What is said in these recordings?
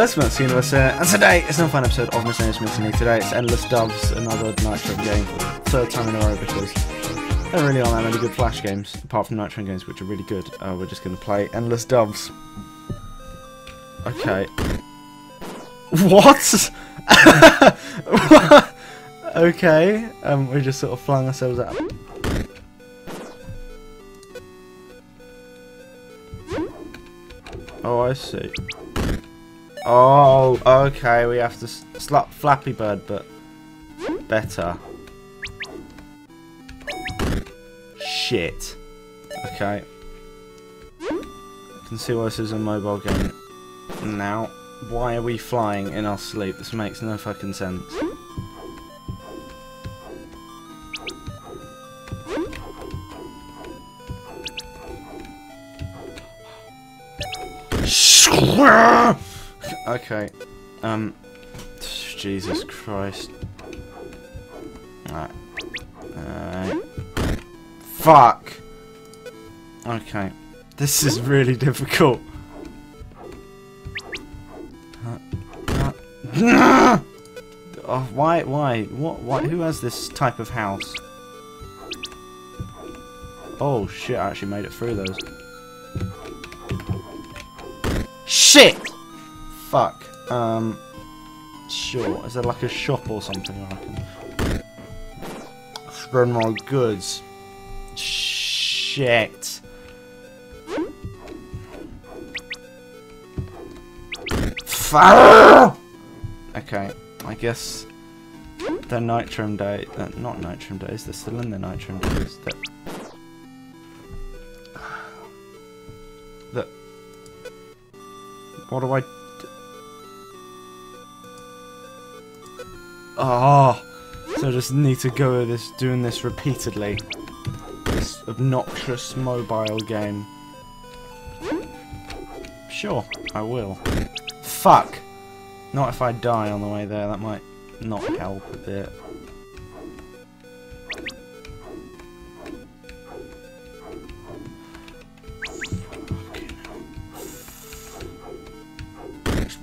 guys, Mertsy Universe here, and today it's another fun episode of Miscellaneous Miscellany. Today it's Endless Doves, another Nitrome game for the third time in a row because there really aren't that many good Flash games, apart from Nitrome games which are really good. Uh, we're just going to play Endless Doves. Okay. What? okay, um, we just sort of flung ourselves out. Oh, I see. Oh, okay, we have to slap Flappy Bird, but better. Shit. Okay. I can see why this is a mobile game. Now, why are we flying in our sleep? This makes no fucking sense. Okay. Um. Jesus Christ. Alright. Alright. Fuck! Okay. This is really difficult. oh, why, why, what, why, who has this type of house? Oh shit, I actually made it through those. Shit! Fuck. Um, sure. Is there like a shop or something I can spend my goods? Shit. Fuck! Okay, I guess the Nitrome day, uh, not Nitrome days, they're still in the Nitrome days. That, that, what do I oh, so I just need to go with this, doing this repeatedly. This obnoxious mobile game. Sure, I will. Fuck! Not if I die on the way there, that might not help a bit.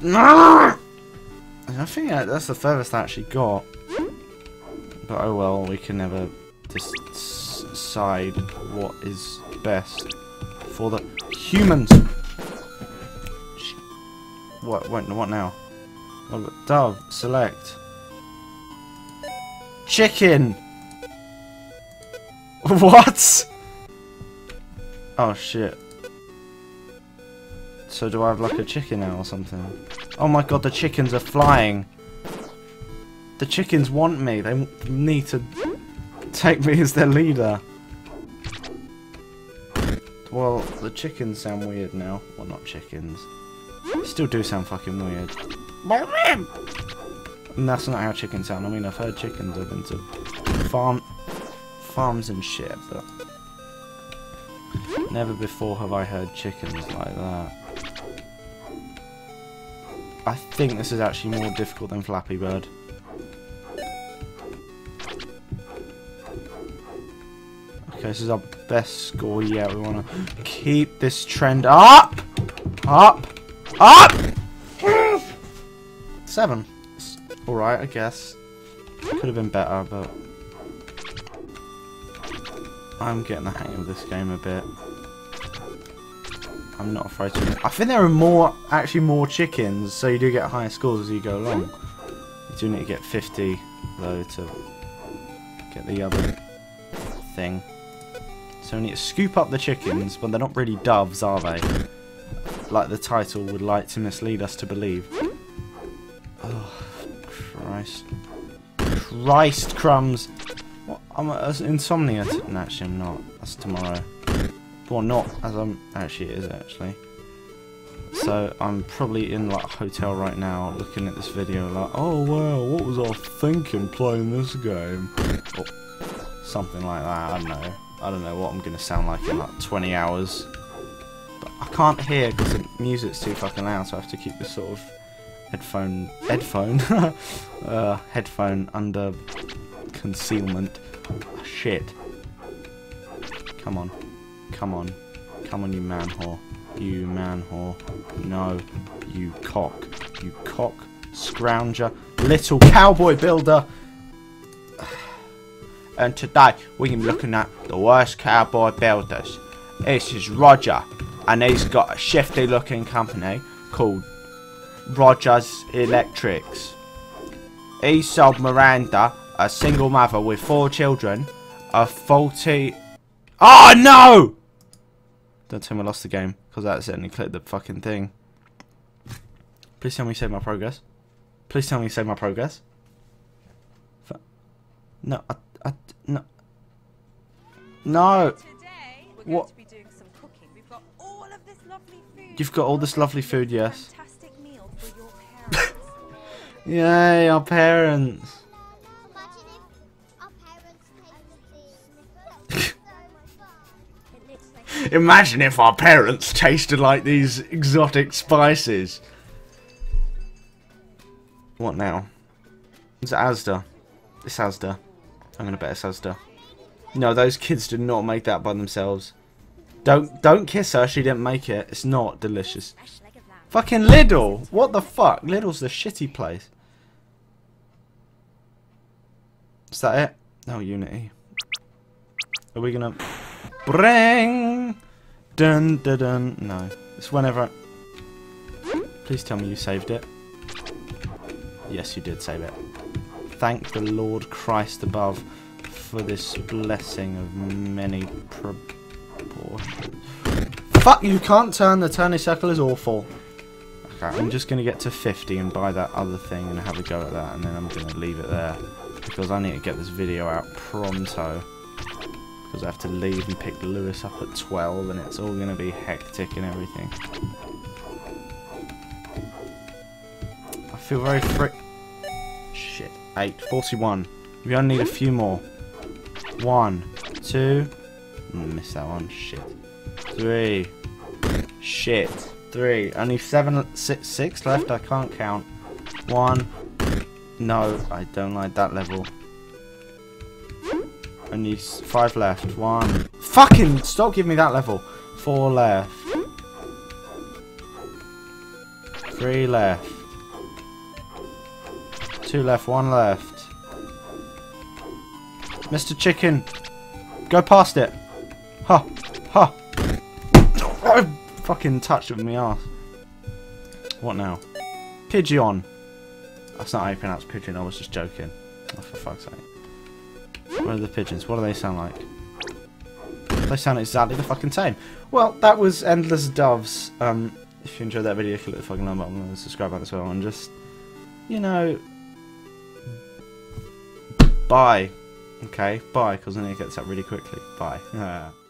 No! I think that's the furthest I actually got. But oh well, we can never decide what is best for the humans. What? What? What now? Dove. Select. Chicken. What? Oh shit. So do I have like a chicken now or something? Oh my god, the chickens are flying. The chickens want me. They need to take me as their leader. Well, the chickens sound weird now. Well, not chickens. Still do sound fucking weird. And that's not how chickens sound. I mean, I've heard chickens. I've been to farm, farms and shit, but never before have I heard chickens like that. I think this is actually more difficult than Flappy Bird. Okay, this is our best score yet. We want to keep this trend up! Up! Up! Seven. Alright, I guess. Could have been better, but... I'm getting the hang of this game a bit. I'm not afraid to. I think there are more, actually more chickens, so you do get higher scores as you go along. You do need to get 50, though, to get the other thing. So we need to scoop up the chickens, but they're not really doves, are they? Like the title would like to mislead us to believe. Oh, Christ. Christ crumbs! What? I'm an insomnia. No, actually, I'm not. That's tomorrow. Well, not as I'm actually it is actually. So I'm probably in like a hotel right now, looking at this video, like, oh wow, what was I thinking playing this game? Or something like that. I don't know. I don't know what I'm gonna sound like in like 20 hours. But I can't hear because the music's too fucking loud, so I have to keep this sort of headphone, headphone, uh, headphone under concealment. Oh, shit. Come on. Come on. Come on, you man whore. You man whore. No. You cock. you cock scrounger, little cowboy builder. And today we're looking at the worst cowboy builders. This is Roger, and he's got a shifty looking company called Rogers Electrics. He sold Miranda, a single mother with four children, a faulty. Oh no! Don't tell me I lost the game, because I accidentally clicked the fucking thing. Please tell me you saved my progress. Please tell me you saved my progress. F no, I, I, no. No! Today, we're What? going to be doing some cooking. We've got all of this lovely food. You've got all this lovely food, yes. Fantastic meal for your. Yay, our parents. Imagine if our parents tasted like these exotic spices. What now? It's Asda. It's Asda. I'm gonna bet it's Asda. No, those kids did not make that by themselves. Don't don't kiss her. She didn't make it. It's not delicious. Fucking Lidl. What the fuck? Lidl's the shitty place. Is that it? No, Unity. Are we gonna bring? Dun dun dun. No, it's whenever. Please tell me you saved it. Yes, you did save it. Thank the Lord Christ above for this blessing of many proportions. Fuck! You can't turn. The turning circle is awful. Okay, I'm just gonna get to 50 and buy that other thing and have a go at that, and then I'm gonna leave it there because I need to get this video out pronto. Because I have to leave and pick Lewis up at 12, and it's all gonna be hectic and everything. I feel very frick. Shit. 8. 41. We only need a few more. 1, 2. Mm, missed that one. Shit. 3. Shit. 3. Only seven, six, six left. I can't count. 1. No, I don't like that level. Only 5 left. 1. Fucking stop giving me that level. 4 left. 3 left. 2 left. 1 left. Mr. Chicken. Go past it. Ha. Ha. I fucking touched it with my ass. What now? Pigeon. That's not how you pronounce pigeon, I was just joking. Oh, for fuck's sake. What are the pigeons? What do they sound like? They sound exactly the fucking same. Well, that was Endless Doves. Um, if you enjoyed that video, click the fucking like button and subscribe button as well. And just, you know, bye. Okay, bye, because then it gets up really quickly. Bye.